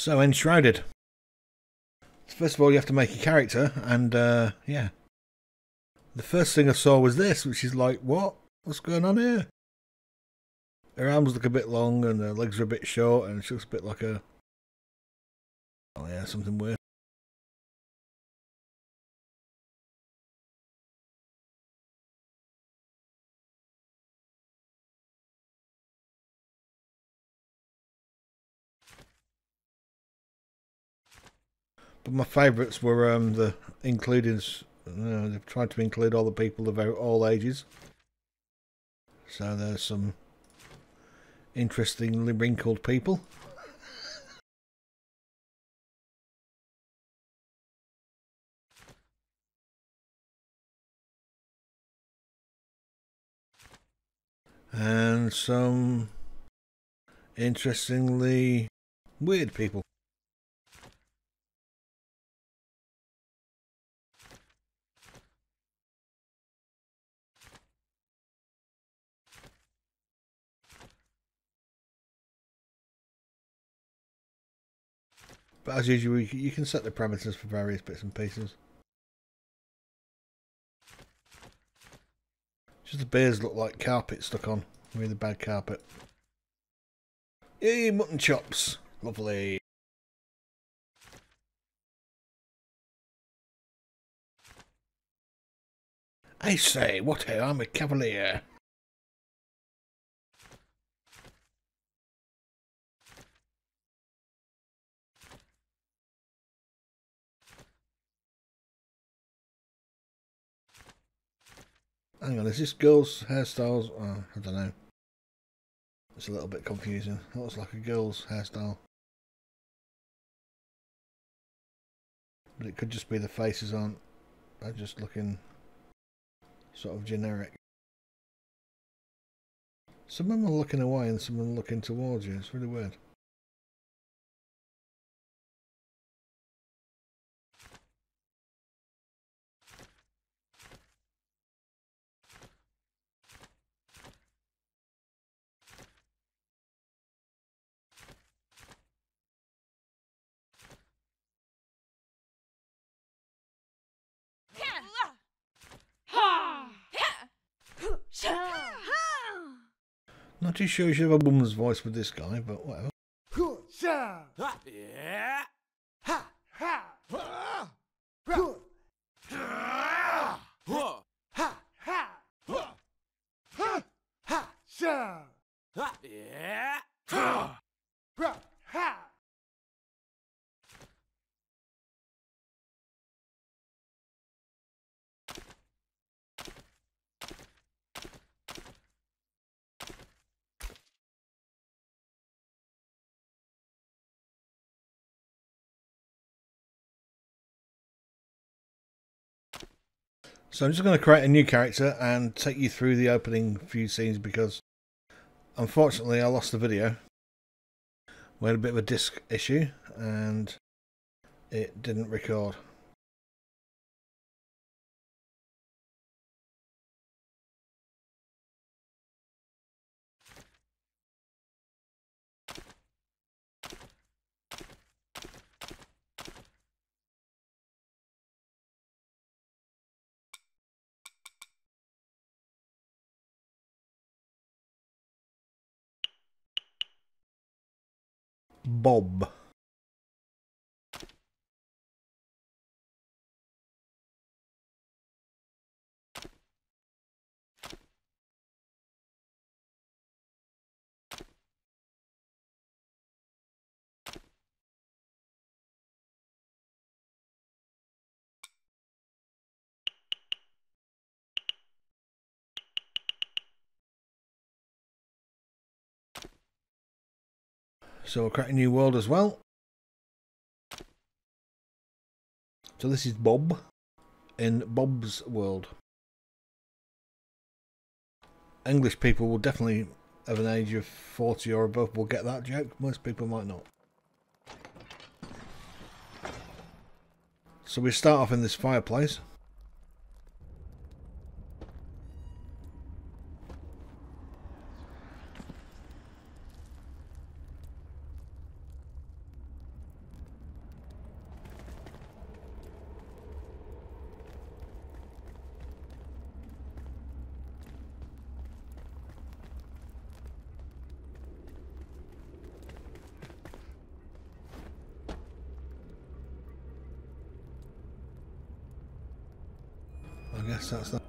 So, Enshrouded. First of all, you have to make a character, and uh, yeah. The first thing I saw was this, which is like, what? What's going on here? Her arms look a bit long, and her legs are a bit short, and she looks a bit like a. Oh, yeah, something weird. But my favourites were um, the including. Uh, they've tried to include all the people of all ages. So there's some interestingly wrinkled people. and some interestingly weird people. But as usual, you can set the parameters for various bits and pieces. Just the bears look like carpet stuck on. Really bad carpet. Hey, mutton chops. Lovely. I say, what I'm a cavalier. Hang on, is this girl's hairstyles? Oh, I don't know. It's a little bit confusing. It looks like a girl's hairstyle. But it could just be the faces aren't are just looking sort of generic. Some of them are looking away and some of them looking towards you. It's really weird. Not too sure you should have a woman's voice with this guy, but whatever. So I'm just going to create a new character and take you through the opening few scenes because unfortunately I lost the video. We had a bit of a disk issue and it didn't record. Bob. So we'll create a new world as well. So this is Bob in Bob's world. English people will definitely of an age of 40 or above will get that joke. Most people might not. So we start off in this fireplace. Guess that's that.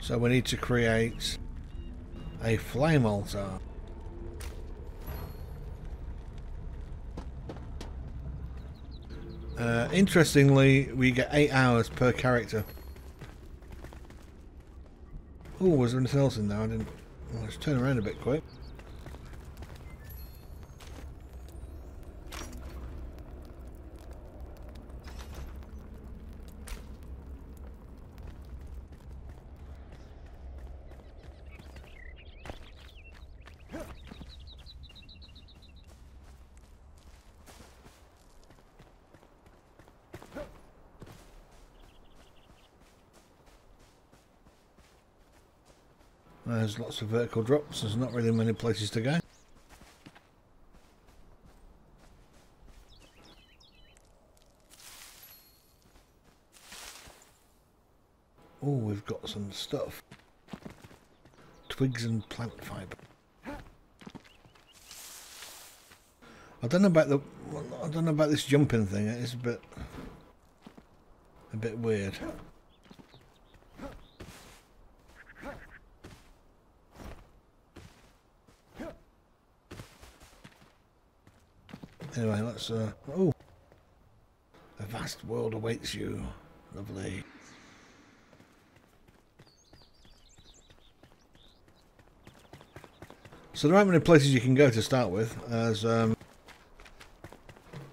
So we need to create a flame altar. Uh, interestingly, we get eight hours per character. Oh, was there anything else in there? I didn't. Well, let's turn around a bit quick. There's lots of vertical drops. There's not really many places to go. Oh, we've got some stuff. Twigs and plant fibre. I don't know about the. I don't know about this jumping thing. It's a bit, a bit weird. Uh, oh, a vast world awaits you. Lovely. So there aren't many places you can go to start with, as um,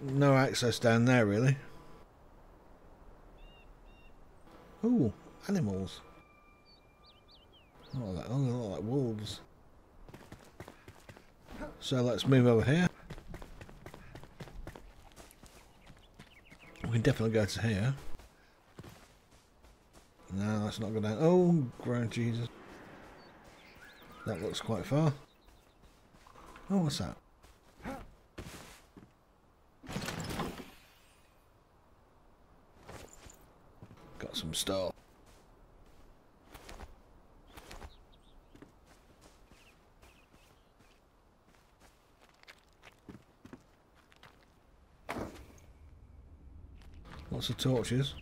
no access down there really. Oh, animals. Oh, that, oh, like wolves. So let's move over here. Can definitely go to here. No, that's not going down. Oh, ground Jesus. That looks quite far. Oh, what's that? Got some stuff. Lots of torches.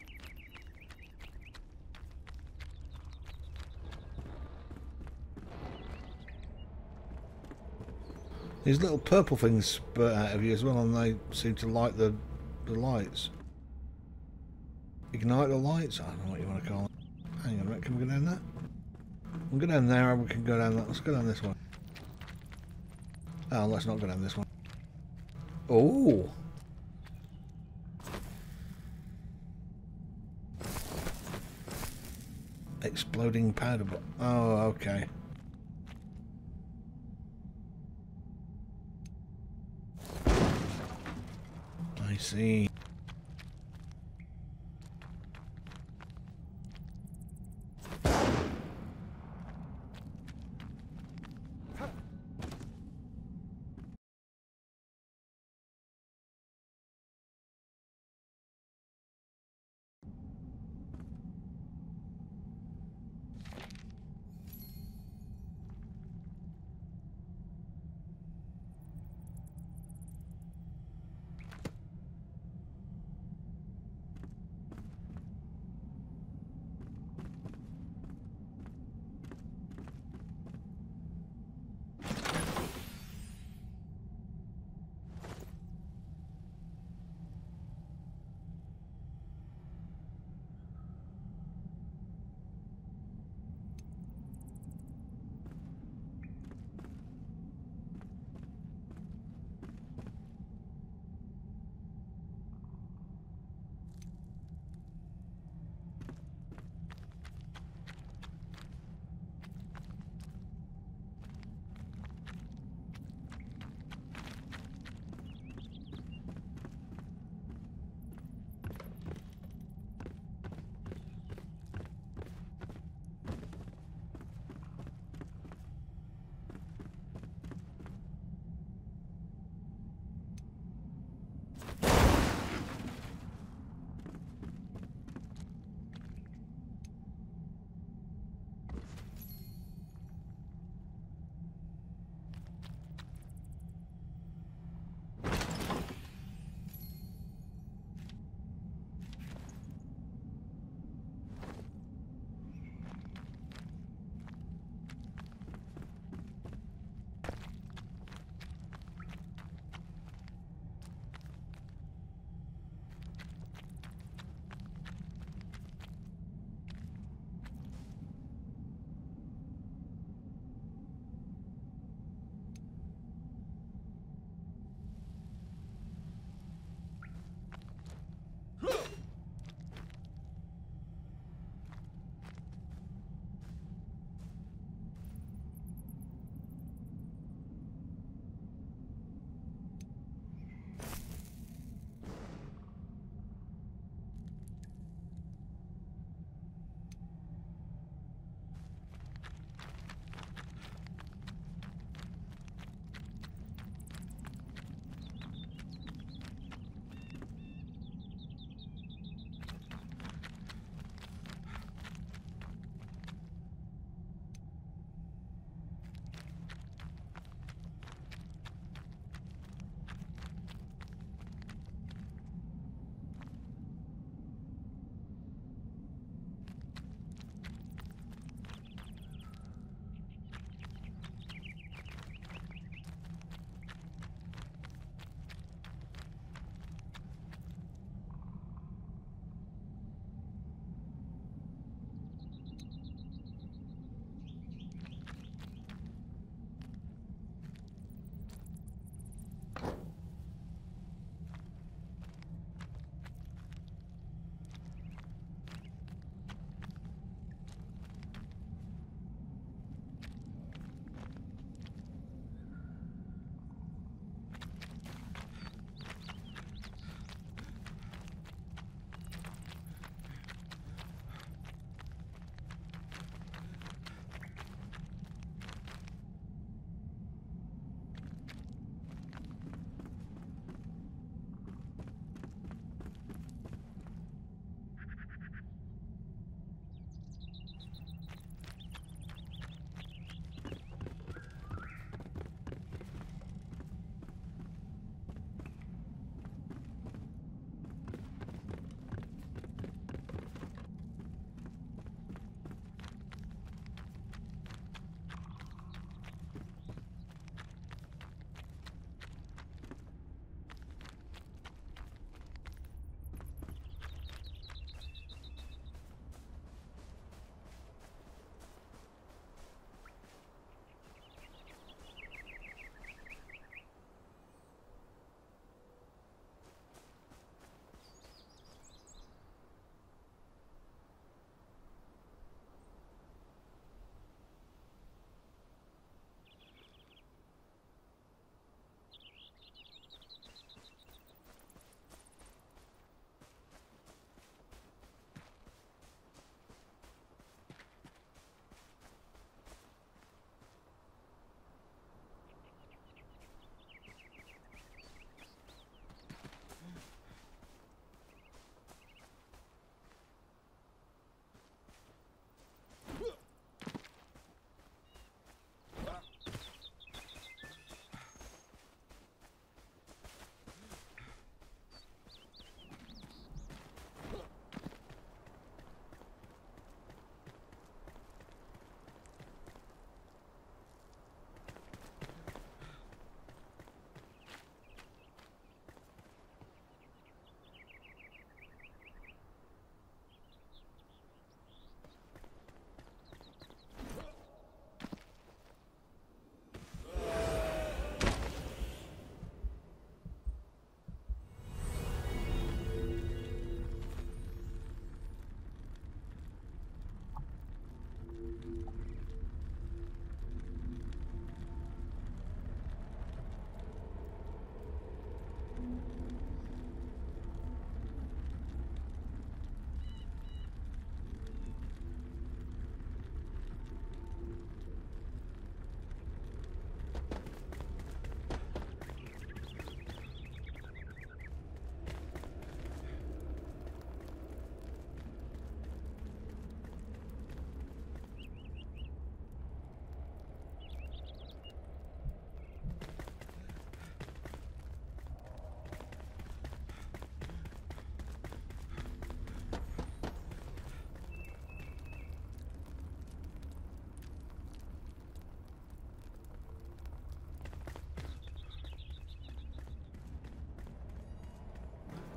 These little purple things spurt out of you as well and they seem to light the, the lights. Ignite the lights? I don't know what you want to call it. Hang on a minute, can we go down there? We'll go down there and we can go down that. Let's go down this one. Oh, let's not go down this one. Oh! Exploding powder. Oh, okay. I see.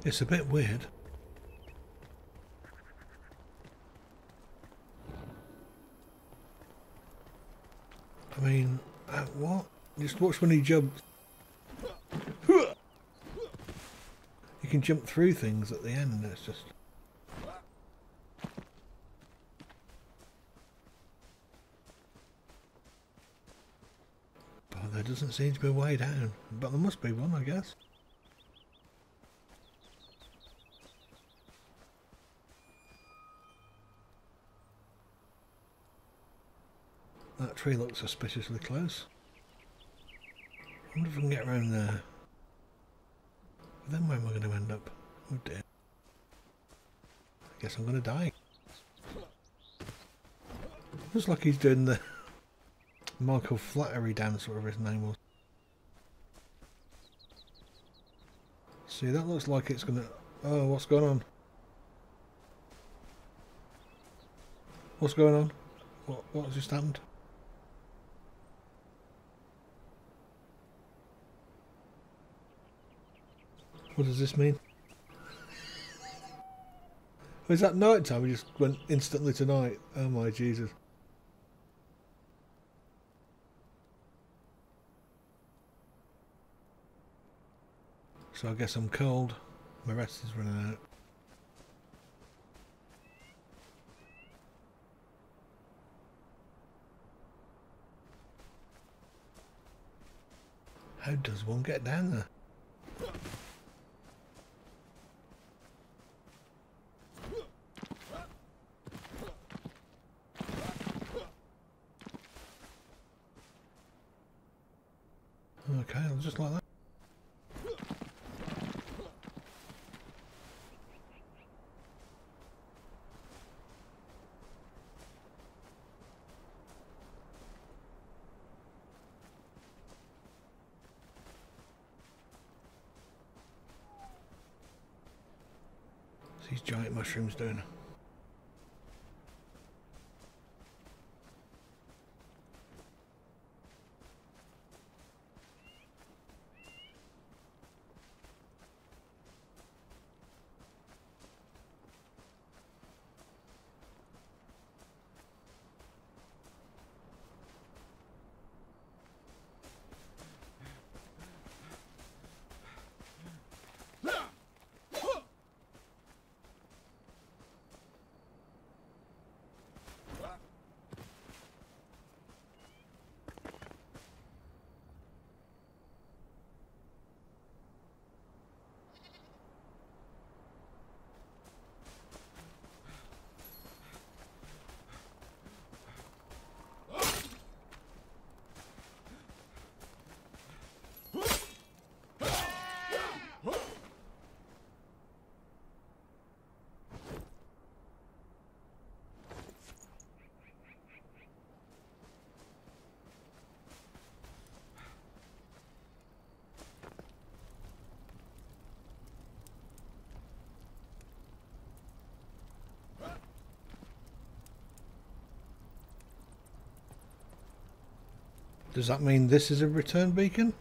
It's a bit weird. I mean, uh, what? Just watch when he jumps. You can jump through things at the end. It's just. But there doesn't seem to be a way down. But there must be one, I guess. Tree looks suspiciously close. I wonder if we can get around there. Then where am I going to end up? Oh dear. I guess I'm going to die. Looks like he's doing the Michael Flatley dance, whatever his name was. See, that looks like it's going to... Oh, what's going on? What's going on? What, what just happened? What does this mean? Was that night time? We just went instantly to night. Oh my Jesus. So I guess I'm cold. My rest is running out. How does one get down there? Okay, I'll just like that. What's these giant mushrooms doing? Does that mean this is a return beacon?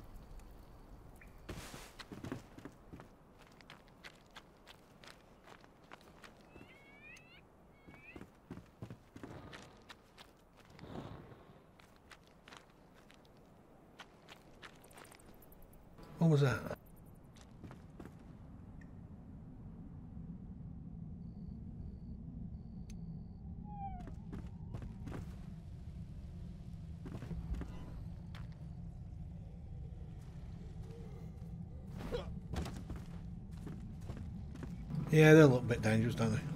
What was that? Yeah, they're a little bit dangerous, don't they?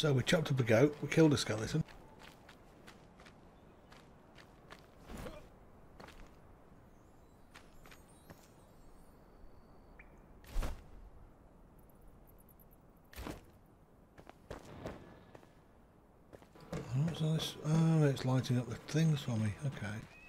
So we chopped up a goat, we killed a skeleton. Oh, What's this? Oh, it's lighting up the things for me. Okay.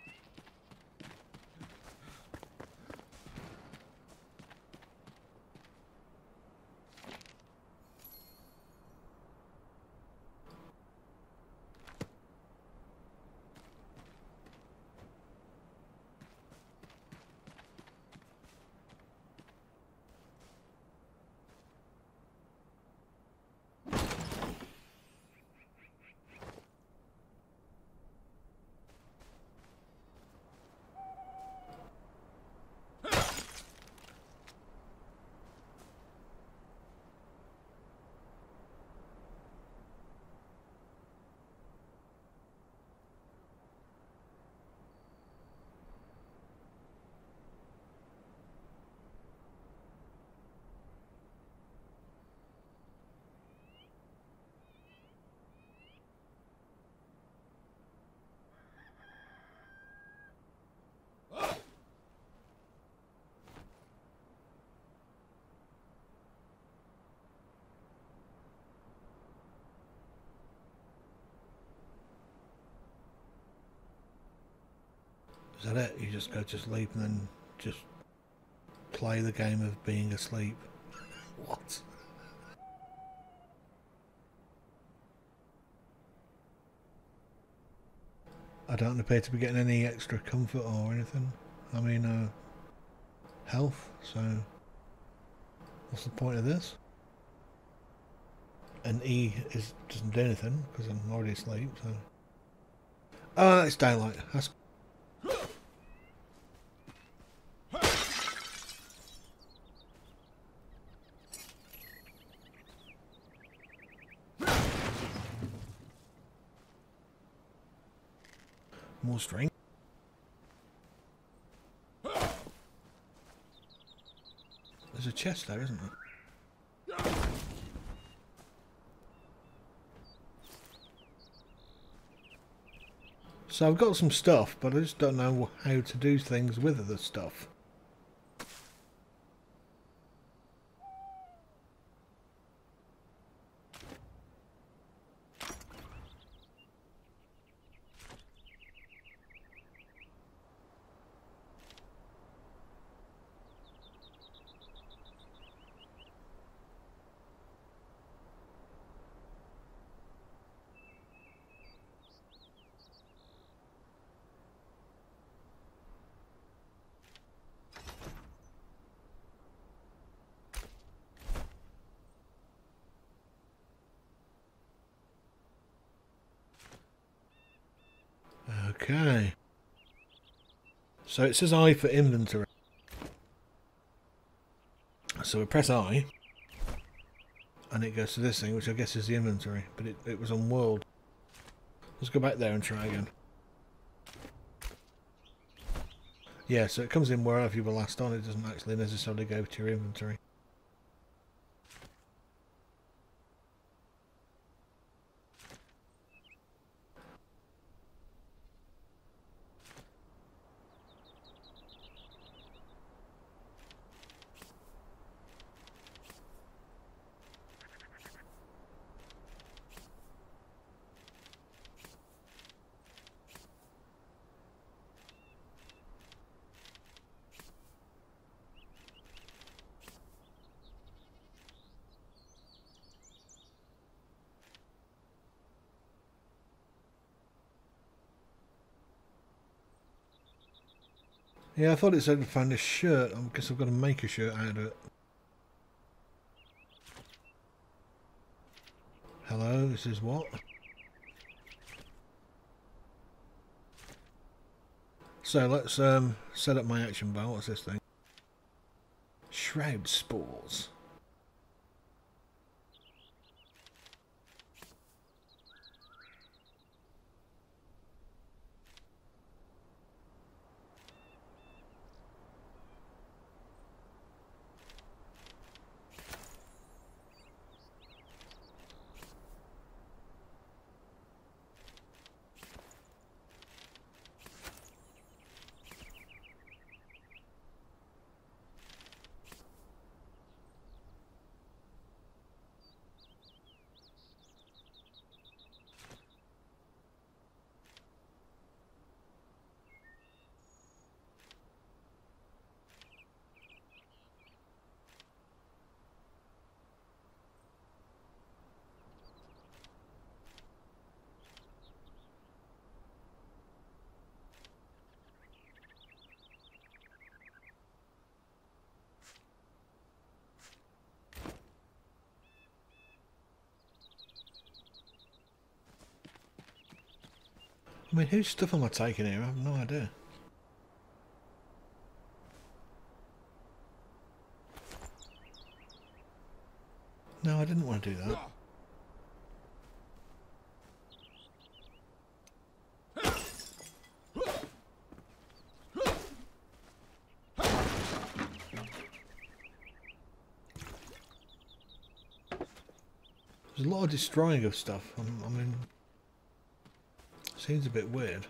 Is that it? You just go to sleep and then just play the game of being asleep. what? I don't appear to be getting any extra comfort or anything. I mean, uh, health, so what's the point of this? And E is doesn't do anything because I'm already asleep, so. Oh, it's daylight. That's strength. There's a chest there, isn't there? So I've got some stuff, but I just don't know how to do things with the stuff. Okay. So it says I for inventory. So we press I, and it goes to this thing, which I guess is the inventory, but it, it was on world. Let's go back there and try again. Yeah, so it comes in wherever you were last on, it doesn't actually necessarily go to your inventory. Yeah, I thought it said I found a shirt. I guess I've got to make a shirt out of it. Hello, this is what? So let's um, set up my action bar. What's this thing? Shroud spores. I mean, whose stuff am I taking here? I have no idea. No, I didn't want to do that. There's a lot of destroying of stuff. I mean, seems a bit weird.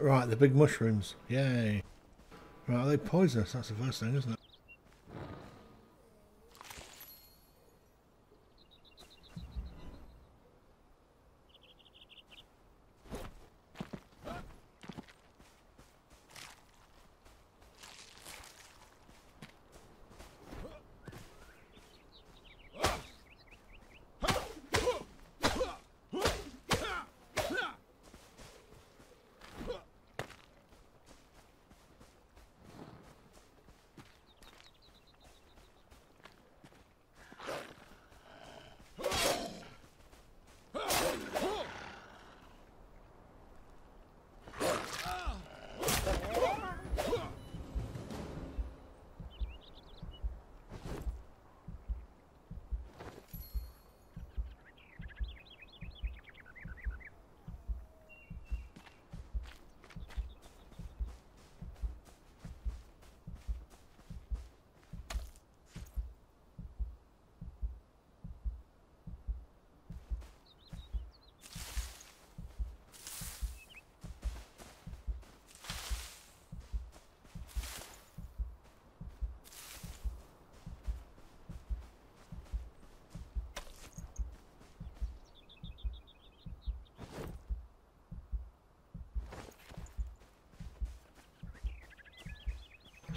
Right, the big mushrooms. Yay. Right, are they poisonous? That's the first thing, isn't it?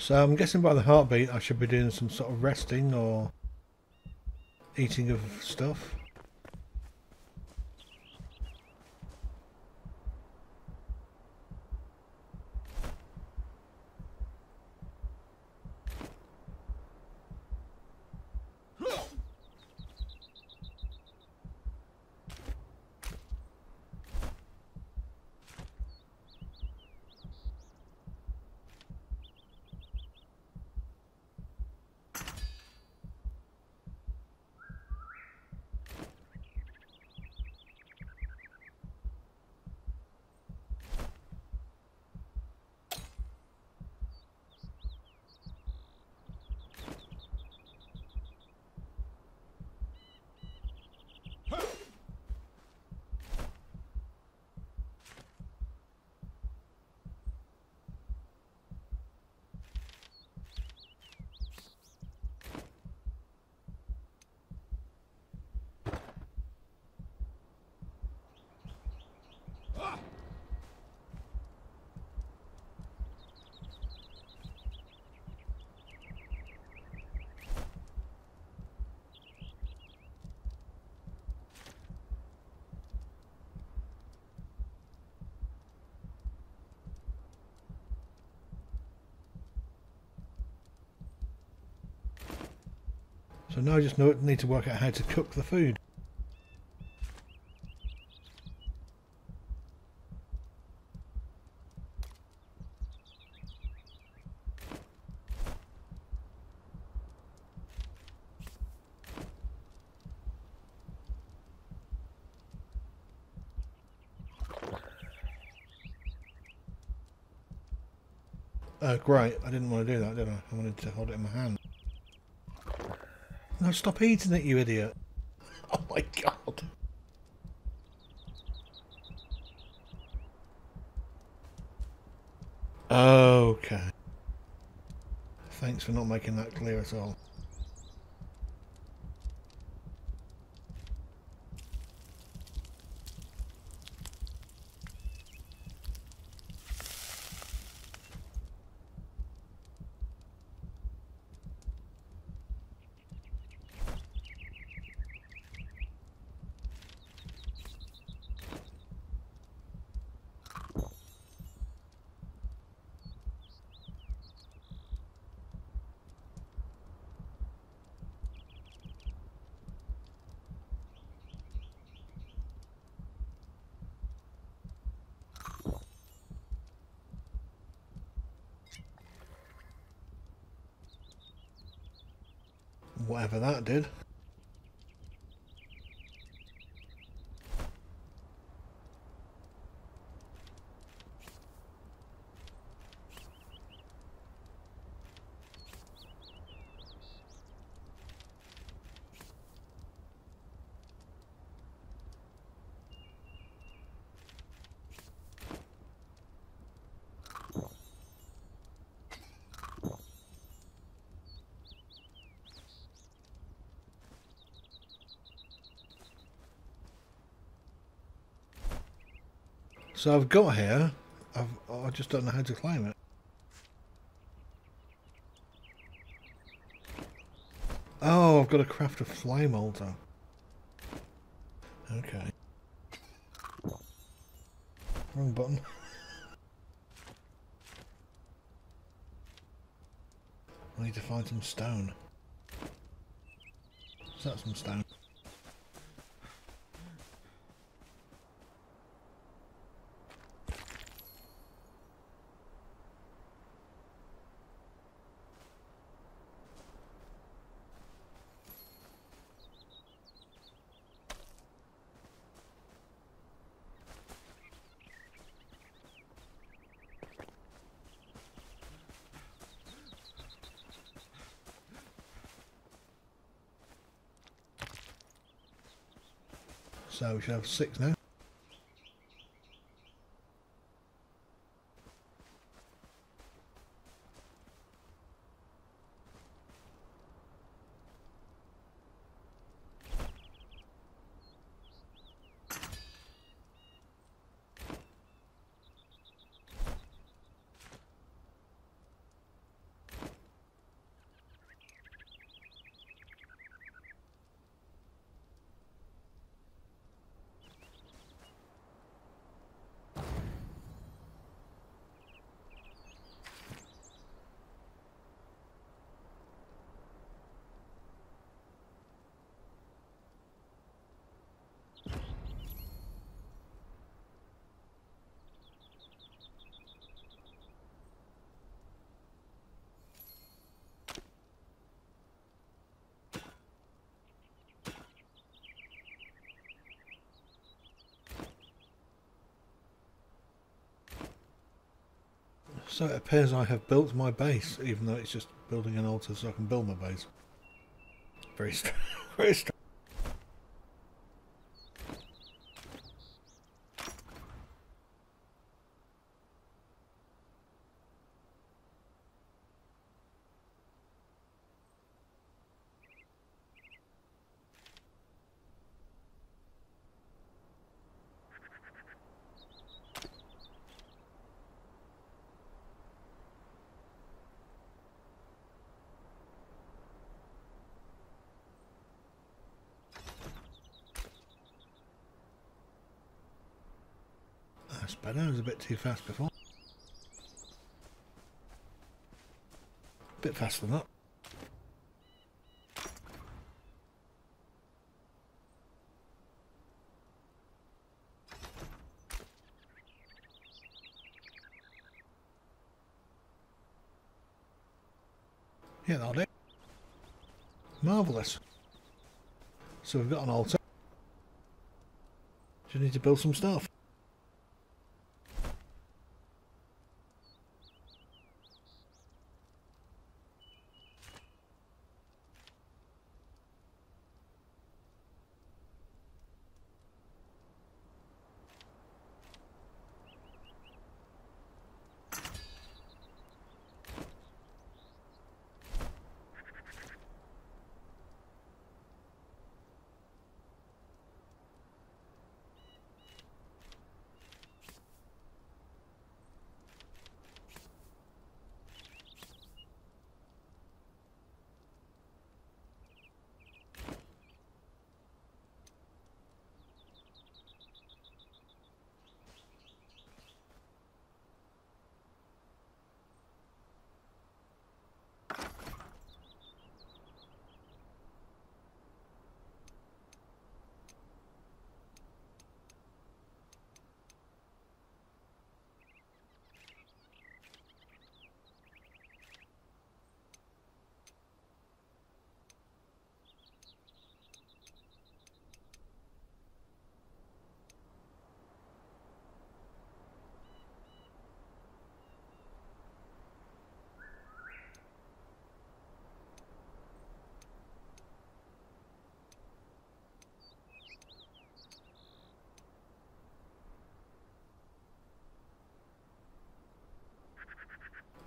So I'm guessing by the heartbeat I should be doing some sort of resting or eating of stuff. Now I just know, need to work out how to cook the food. Oh, great. I didn't want to do that, did I? I wanted to hold it in my hand. Stop eating it, you idiot. Oh my god. Okay. Thanks for not making that clear at all. Whatever that did. So I've got here, I've, I just don't know how to climb it. Oh, I've got to craft a flame altar. Okay. Wrong button. I need to find some stone. Is that some stone? So we should have six now. So it appears I have built my base, even though it's just building an altar so I can build my base. Very strange. That's better. I was a bit too fast before. A bit faster than that. Yeah, that'll do. Marvellous. So we've got an altar. Just need to build some stuff.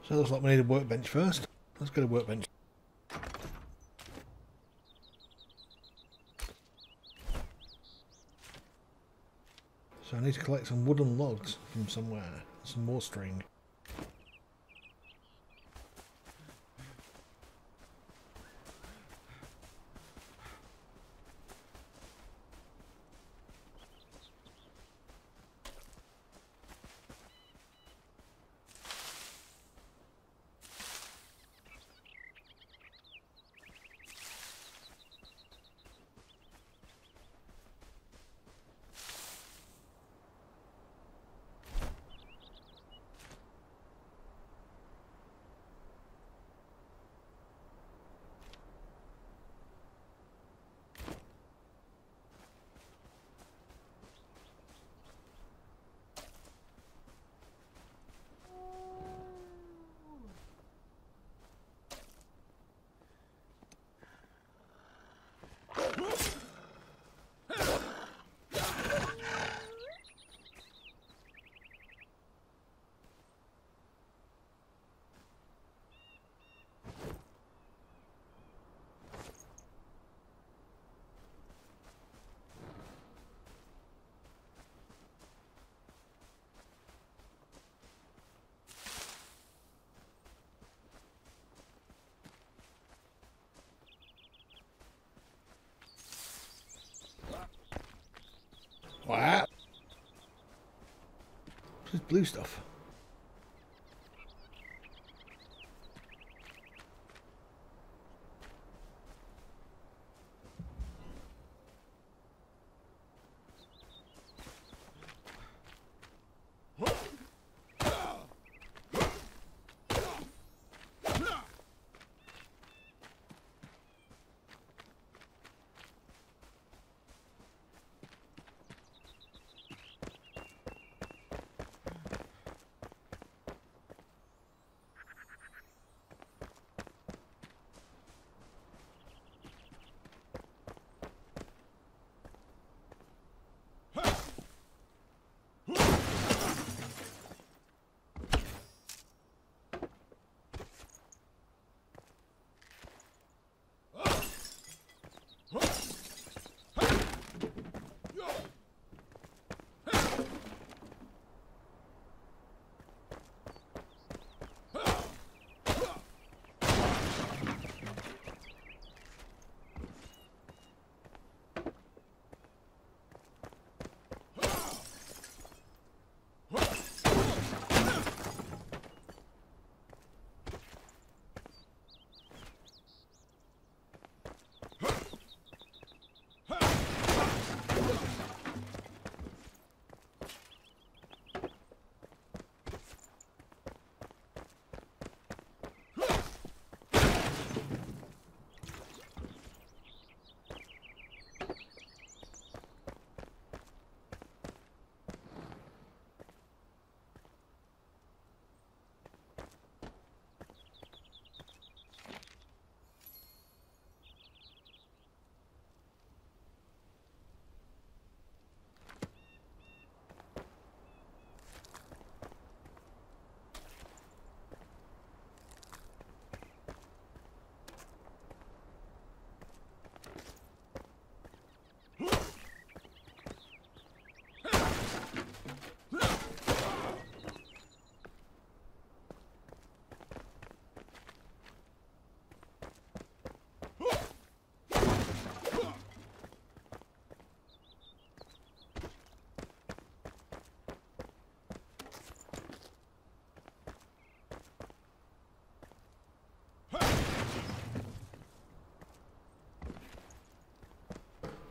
So it looks like we need a workbench first. Let's get a workbench. So I need to collect some wooden logs from somewhere. Some more string. What? This is blue stuff.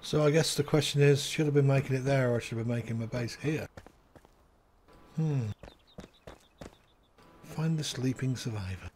So I guess the question is, should I be making it there or should I be making my base here? Hmm. Find the sleeping survivor.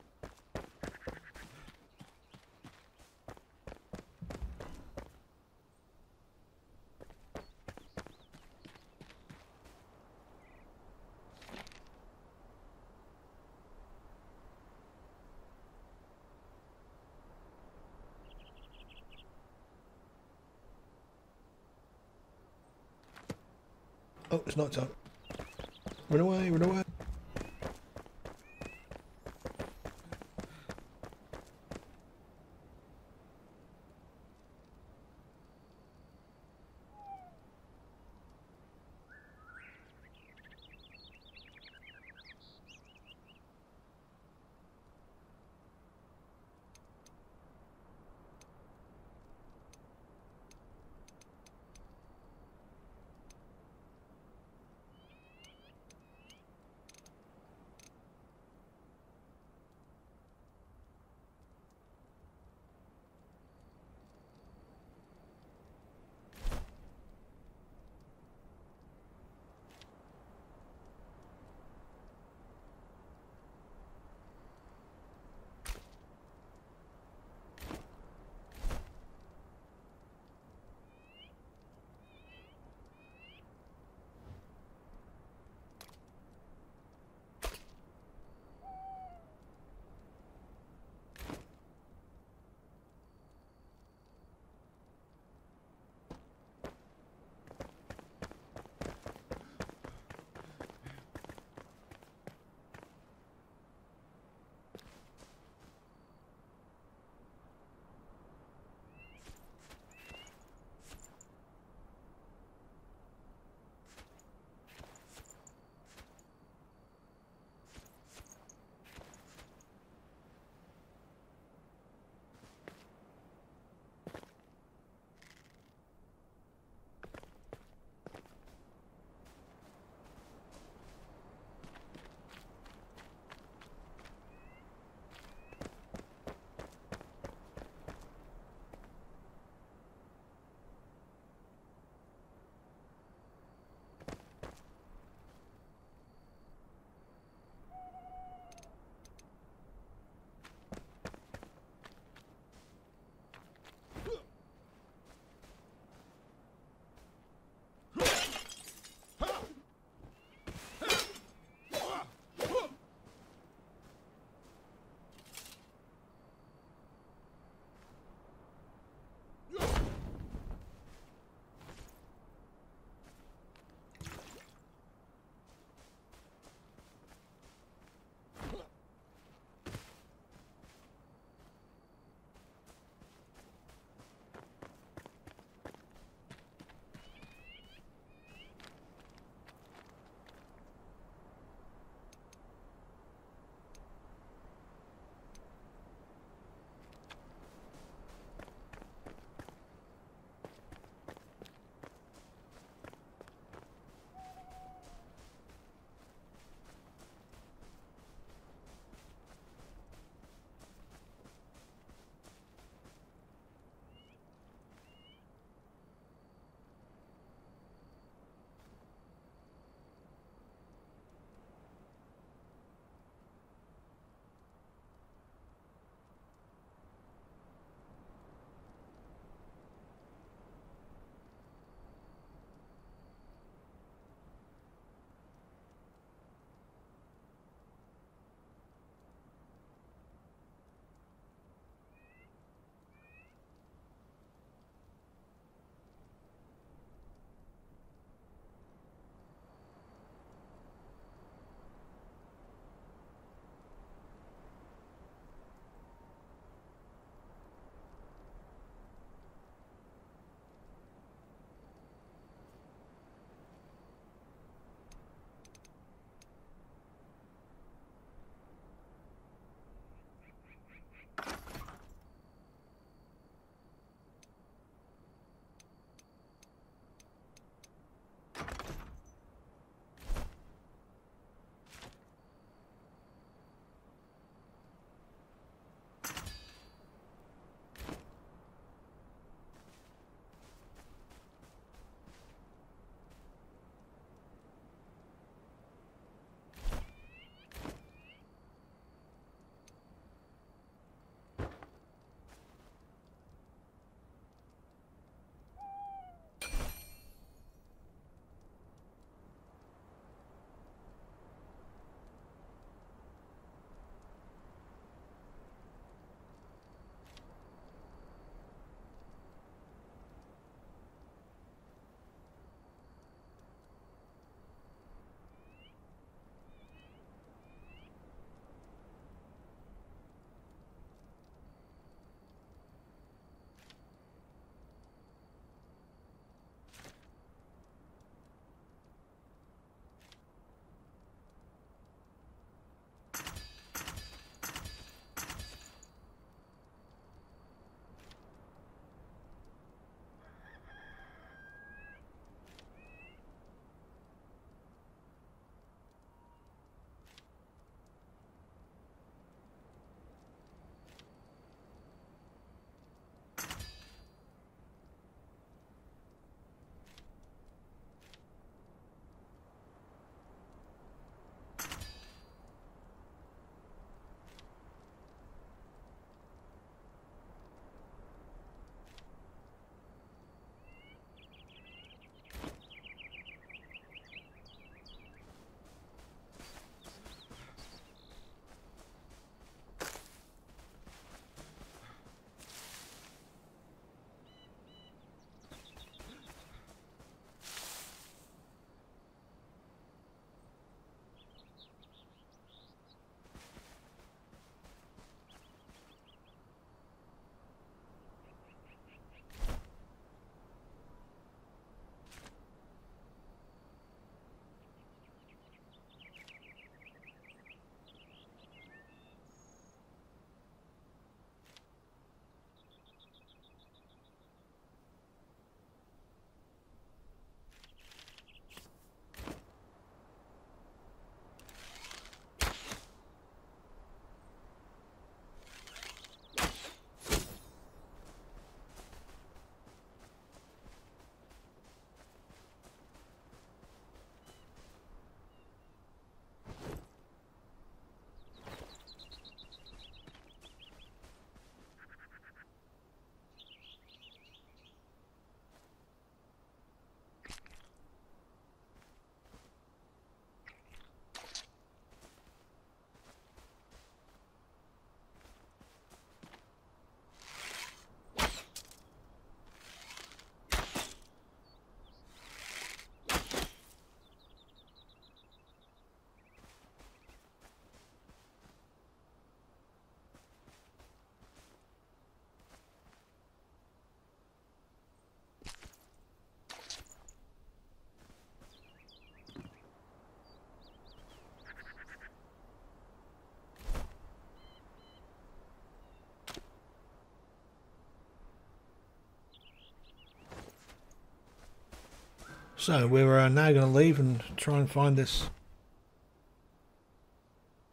So we're uh, now going to leave and try and find this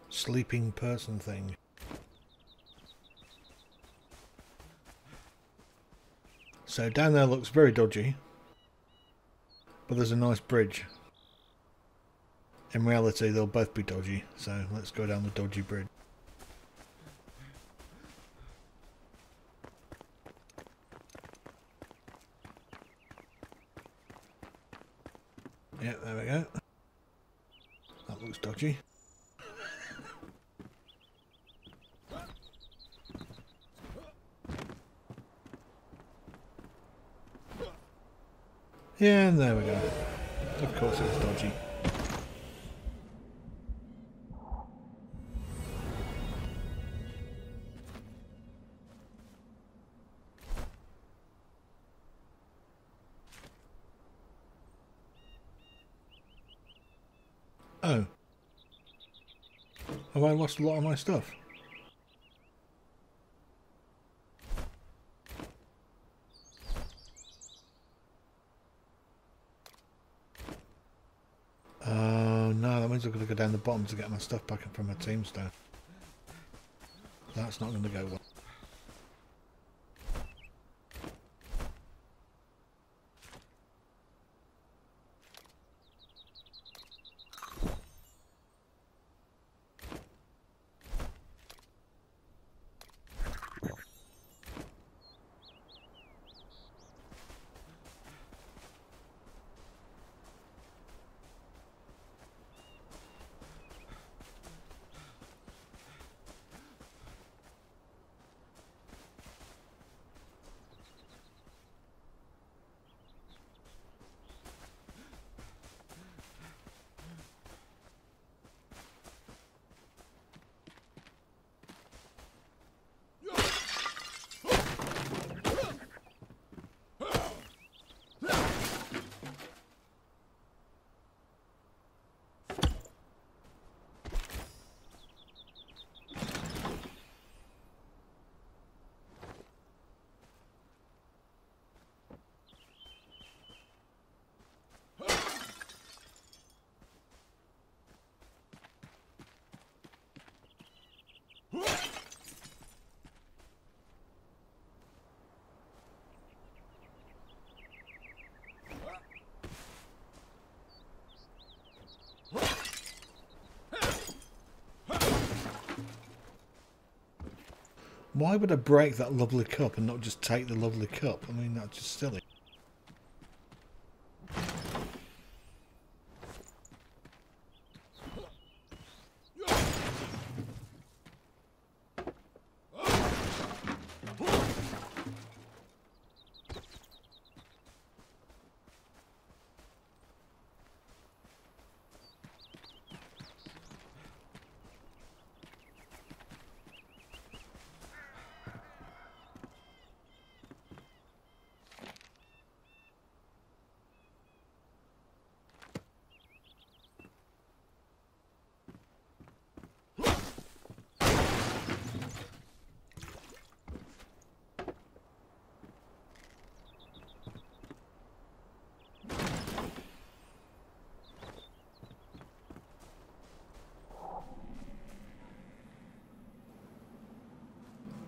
sleeping person thing. So down there looks very dodgy, but there's a nice bridge. In reality, they'll both be dodgy, so let's go down the dodgy bridge. Yeah, there we go. That looks dodgy. Yeah, and there we go. Of course it's dodgy. Oh. Have I lost a lot of my stuff? Oh no, that means I've got to go down the bottom to get my stuff back from my tombstone. That's not going to go well. Why would I break that lovely cup and not just take the lovely cup? I mean, that's just silly.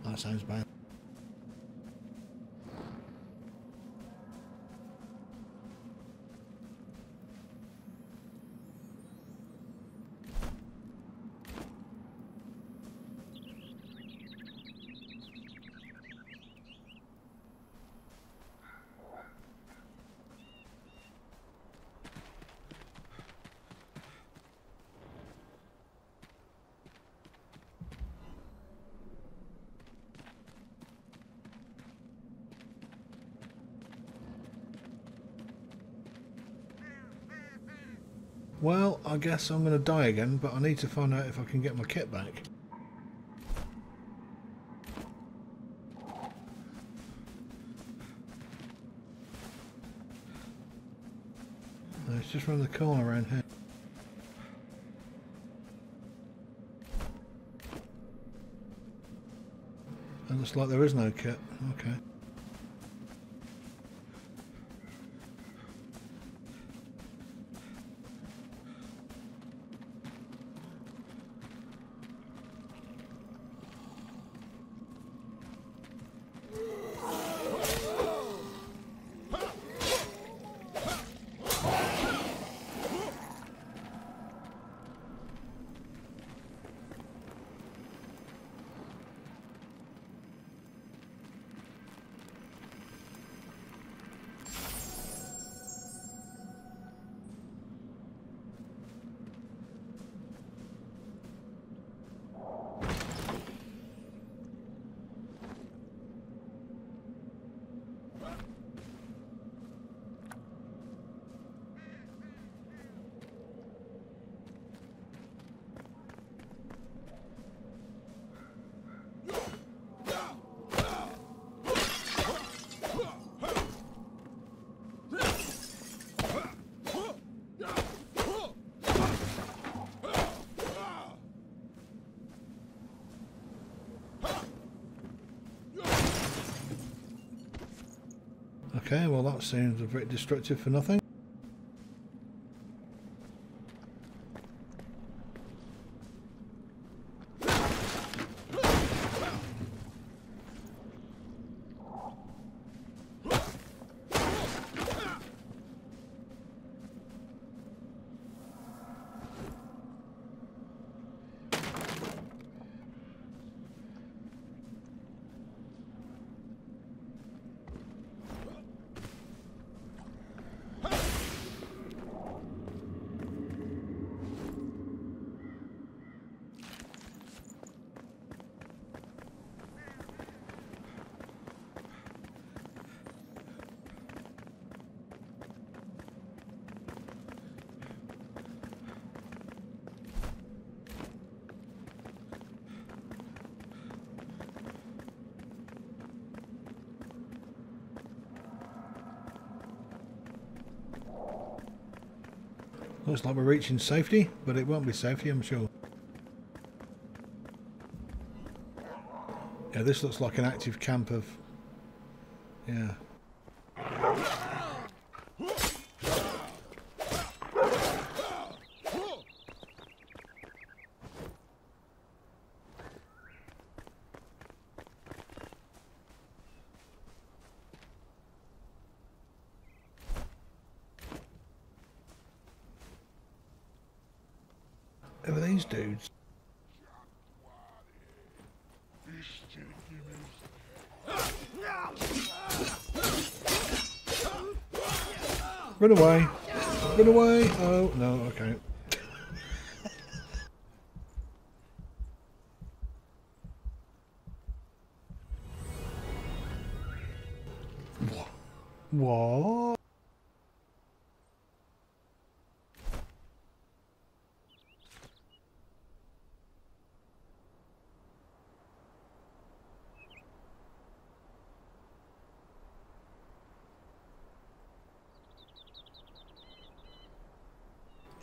That sounds bad. Well, I guess I'm going to die again, but I need to find out if I can get my kit back. It's just around the corner around here. It looks like there is no kit. Okay. Well that seems a bit destructive for nothing. Looks like we're reaching safety, but it won't be safety, I'm sure. Yeah, this looks like an active camp of... Yeah. Who are these dudes? Run away.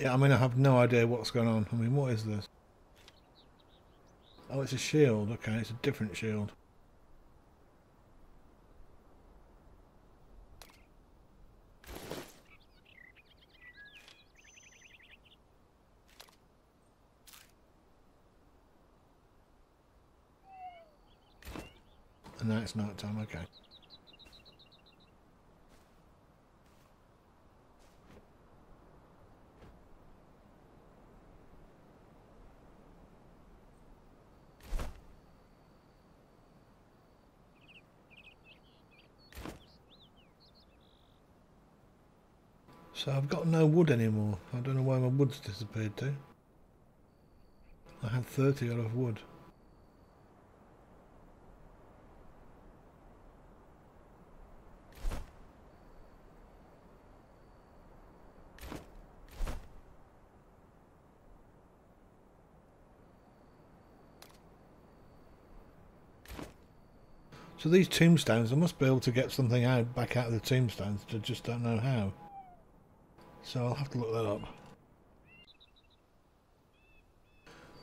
Yeah, I mean, I have no idea what's going on. I mean, what is this? Oh, it's a shield. Okay, it's a different shield. And now it's night time, okay. So I've got no wood anymore. I don't know why my wood's disappeared to. I had 30 out of wood. So these tombstones, I must be able to get something out back out of the tombstones, I just don't know how. So I'll have to look that up.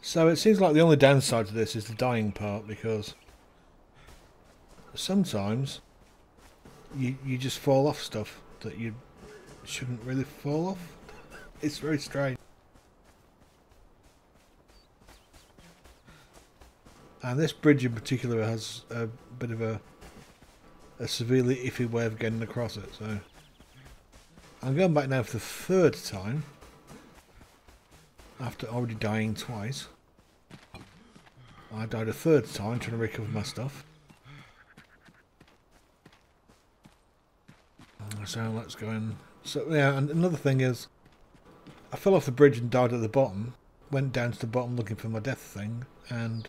So it seems like the only downside to this is the dying part because sometimes you you just fall off stuff that you shouldn't really fall off. It's very strange. And this bridge in particular has a bit of a a severely iffy way of getting across it, so I'm going back now for the third time after already dying twice. I died a third time trying to recover my stuff. Uh, so let's go in. So yeah, and another thing is, I fell off the bridge and died at the bottom. Went down to the bottom looking for my death thing, and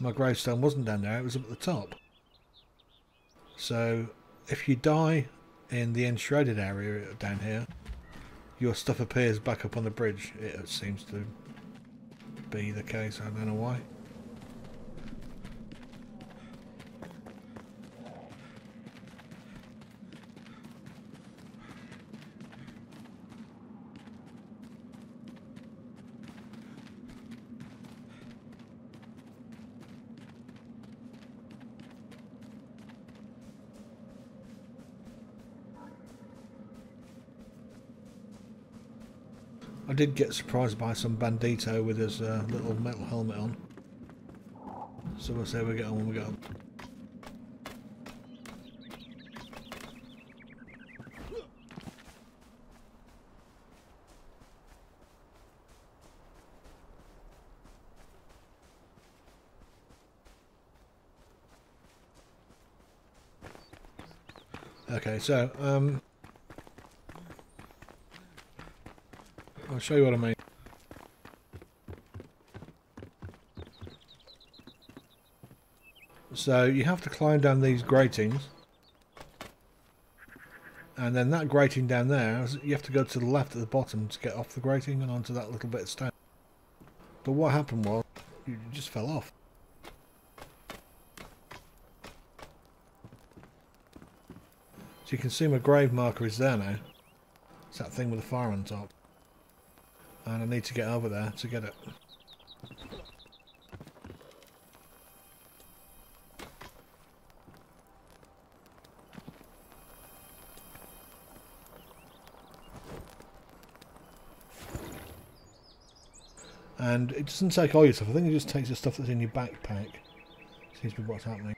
my gravestone wasn't down there, it was up at the top. So, if you die in the enshrouded area down here, your stuff appears back up on the bridge. It seems to be the case, I don't know why. I did get surprised by some bandito with his uh, little metal helmet on. So we'll see how we get on when we go. Okay, so um, show you what I mean. So you have to climb down these gratings. And then that grating down there, you have to go to the left at the bottom to get off the grating and onto that little bit of stone. But what happened was, you just fell off. So you can see my grave marker is there now. It's that thing with the fire on top. And I need to get over there to get it. And it doesn't take all your stuff. I think it just takes the stuff that's in your backpack. Seems to be what's happening.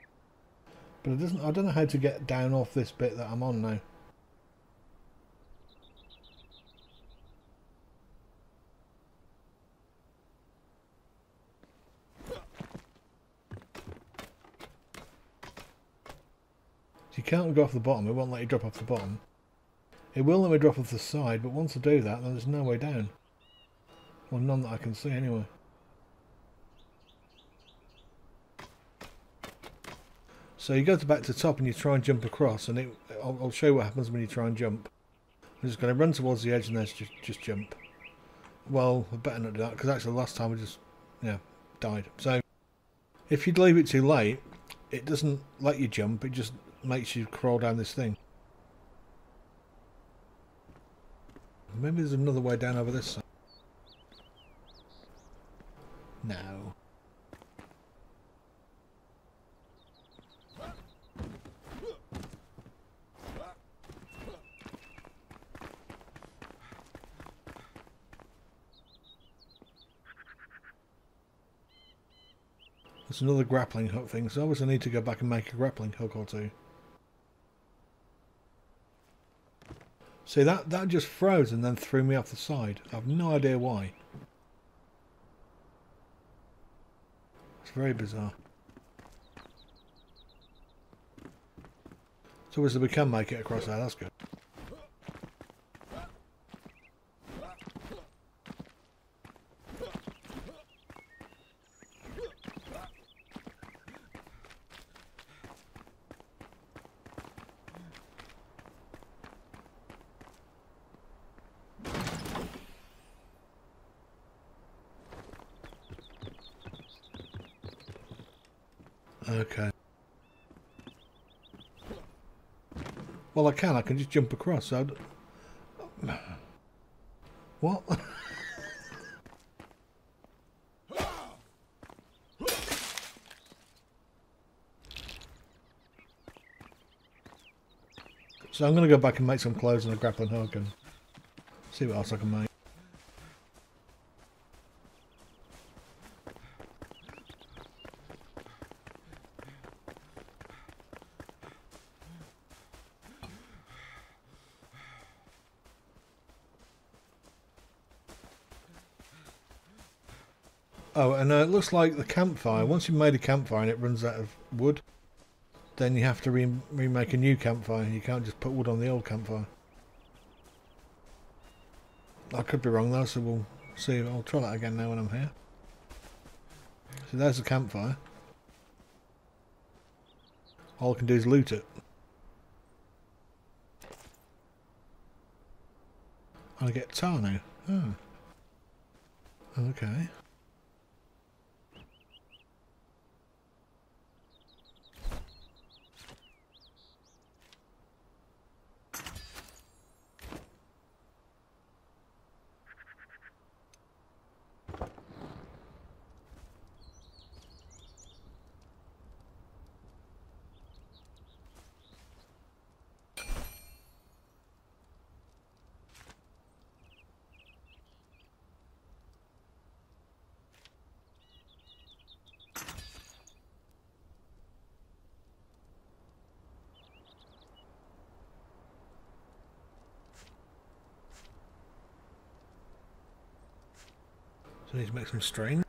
But it doesn't. I don't know how to get down off this bit that I'm on now. Can't go off the bottom. It won't let you drop off the bottom. It will let me drop off the side, but once I do that, then there's no way down. Well, none that I can see anyway. So you go to back to the top and you try and jump across, and it, I'll, I'll, show you what happens when you try and jump. I'm just going to run towards the edge and then just, just jump. Well, I better not do that, because actually last time I just, yeah, died. So, if you leave it too late, it doesn't let you jump, it just makes you crawl down this thing. Maybe there's another way down over this side. No. There's another grappling hook thing, so obviously I need to go back and make a grappling hook or two. See, that, that just froze and then threw me off the side. I have no idea why. It's very bizarre. So obviously we can make it across there, that's good. Okay. Well, I can. I can just jump across. So what? so I'm going to go back and make some clothes and a grappling hook and see what else I can make. Oh, looks like the campfire. Once you've made a campfire and it runs out of wood, then you have to re remake a new campfire. You can't just put wood on the old campfire. I could be wrong though, so we'll see. I'll try that again now when I'm here. So there's the campfire. All I can do is loot it. I get tar now. Oh. Okay. Make some string.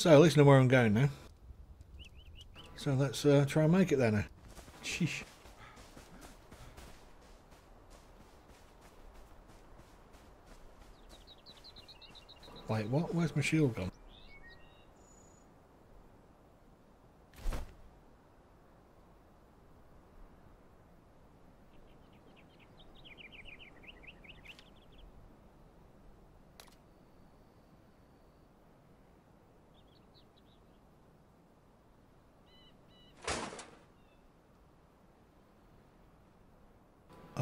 So at least I know where I'm going now. So let's uh, try and make it there now. Sheesh. Wait, what? Where's my shield gone?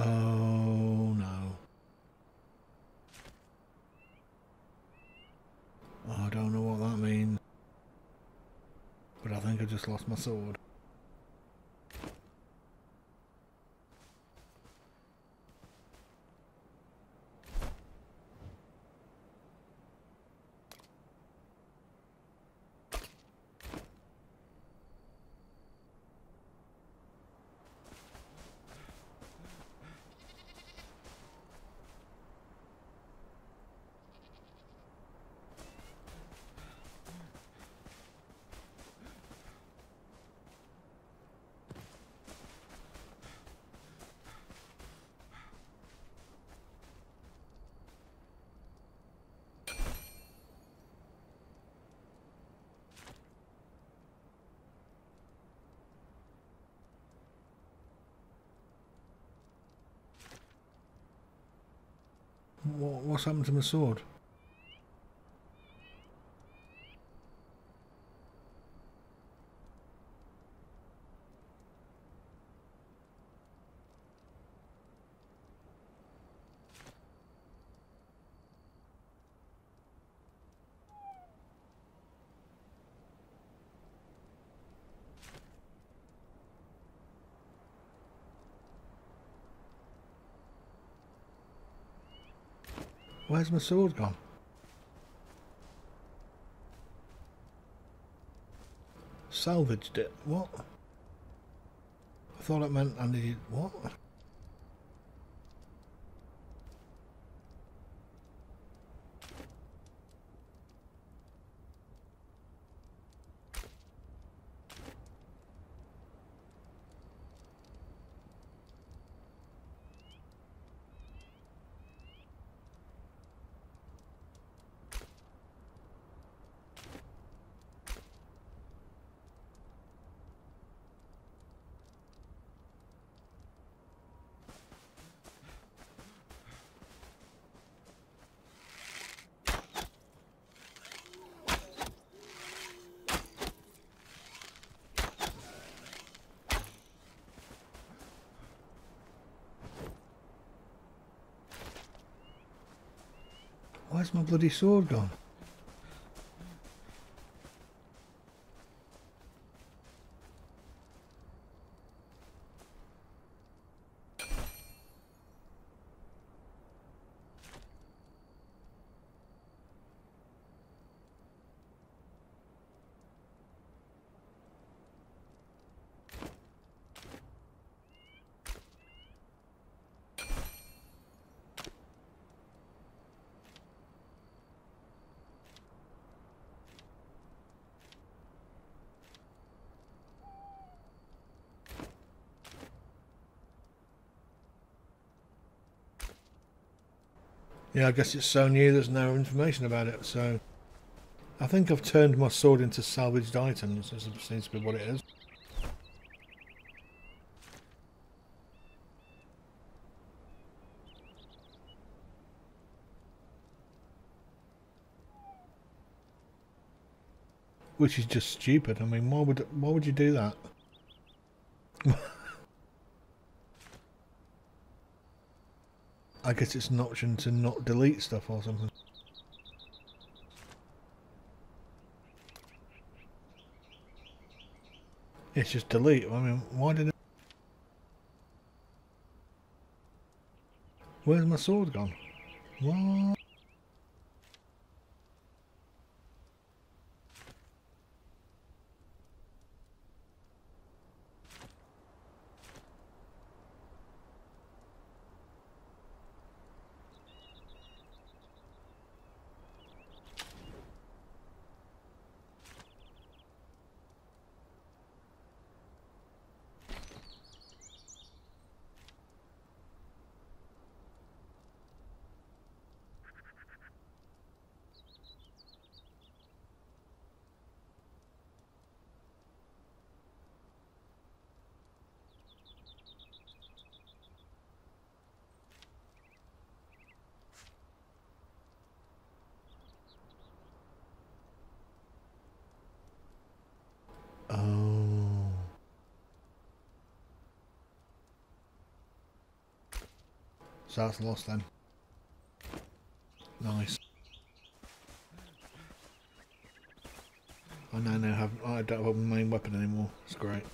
Oh no. I don't know what that means. But I think I just lost my sword. What, what's happened to my sword? Where's my sword gone? Salvaged it. What? I thought it meant I needed... What? Where's my bloody sword gone? Yeah, I guess it's so new there's no information about it, so... I think I've turned my sword into salvaged items, this seems to be what it is. Which is just stupid, I mean, why would, why would you do that? I guess it's an option to not delete stuff or something. It's just delete. I mean, why did it... Where's my sword gone? What? So that's lost then. Nice. I now now have I don't have a main weapon anymore. It's great.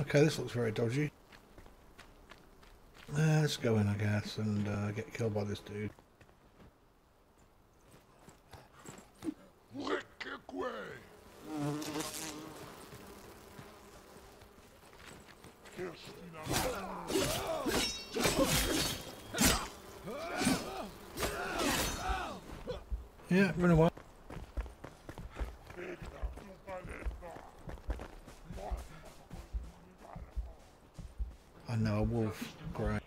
Okay, this looks very dodgy. Uh, let's go in, I guess, and uh, get killed by this dude. Yeah, run away. I know a wolf. Great.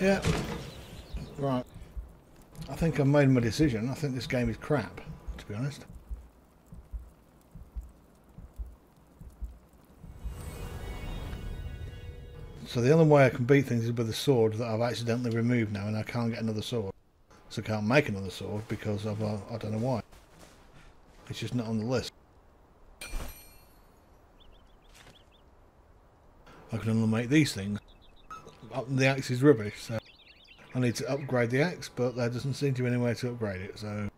Yeah. Right. I think I've made my decision. I think this game is crap, to be honest. So the only way I can beat things is with a sword that I've accidentally removed now and I can't get another sword. So I can't make another sword because of, uh, I don't know why. It's just not on the list. I can only make these things. The axe is rubbish, so I need to upgrade the axe, but there doesn't seem to be any way to upgrade it, so...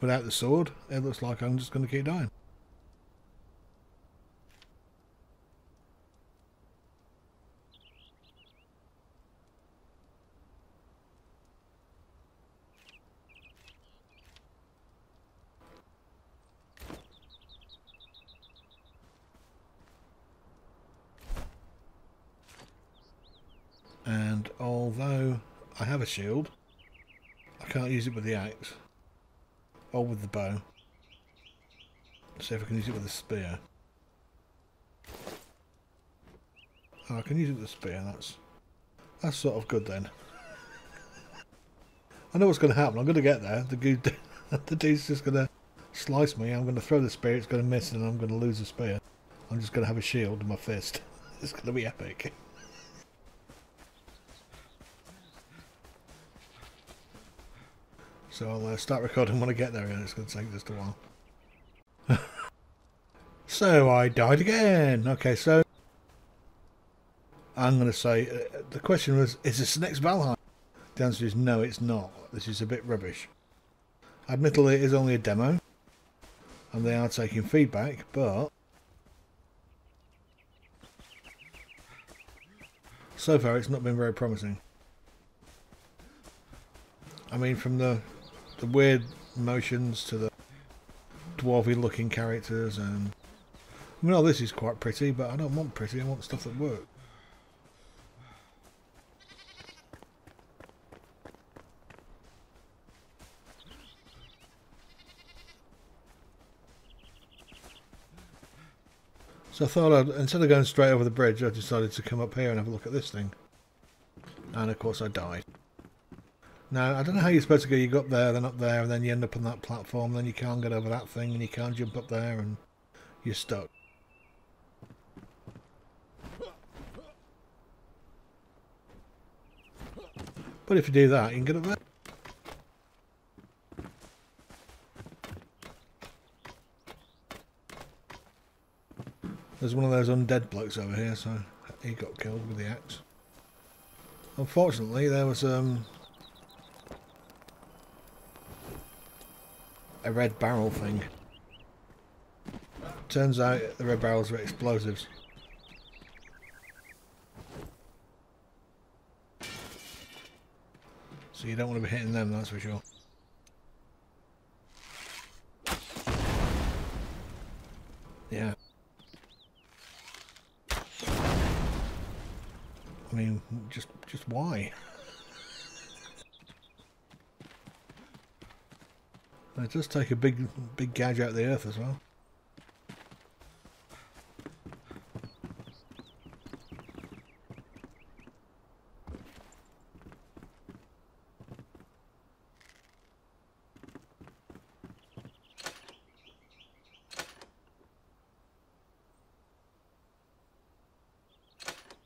Without the sword, it looks like I'm just going to keep dying. although I have a shield, I can't use it with the axe or with the bow. Let's see if I can use it with the spear. Oh, I can use it with the spear, that's that's sort of good then. I know what's going to happen, I'm going to get there, the, dude, the dude's just going to slice me, I'm going to throw the spear, it's going to miss and I'm going to lose the spear. I'm just going to have a shield in my fist. It's going to be epic. So I'll uh, start recording when I get there and it's going to take just a while. so I died again. Okay, so I'm going to say, uh, the question was, is this the next Valheim? The answer is no, it's not. This is a bit rubbish. Admittedly, it is only a demo, and they are taking feedback, but so far it's not been very promising. I mean, from the the weird motions to the dwarvy looking characters and I mean, this is quite pretty, but I don't want pretty, I want stuff that works. So I thought I'd, instead of going straight over the bridge, I decided to come up here and have a look at this thing. And of course I died. Now, I don't know how you're supposed to go. You go up there, then up there, and then you end up on that platform, then you can't get over that thing, and you can't jump up there, and you're stuck. But if you do that, you can get up there. There's one of those undead blokes over here, so he got killed with the axe. Unfortunately, there was um, a red barrel thing. Turns out the red barrels are explosives. So you don't want to be hitting them, that's for sure. Yeah. I mean, just just why? It does take a big big gouge out of the earth as well.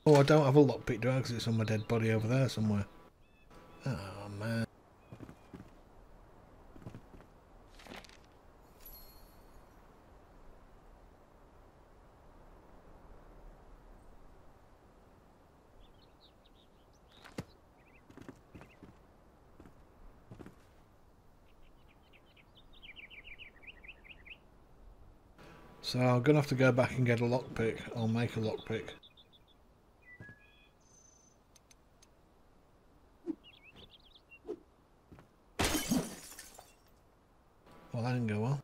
Oh, I don't have a lockpick, do I? Because it's on my dead body over there somewhere. Oh, So I'm going to have to go back and get a lockpick. I'll make a lockpick. Well, that didn't go well.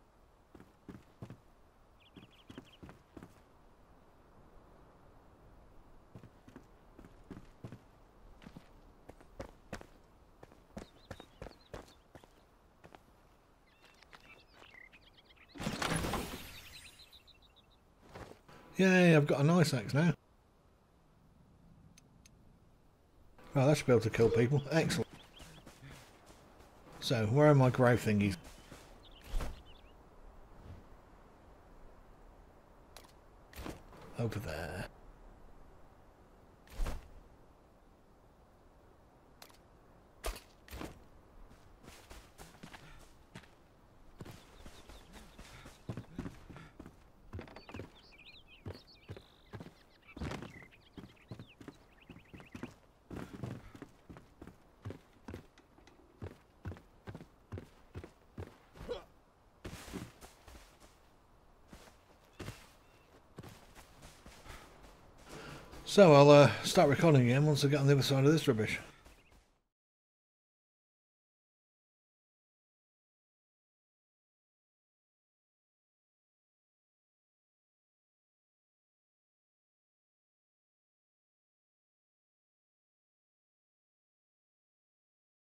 Yay, Axe now. Well, that should be able to kill people. Excellent. So, where are my grave thingies? over there. So I'll uh, start recording again once I get on the other side of this rubbish.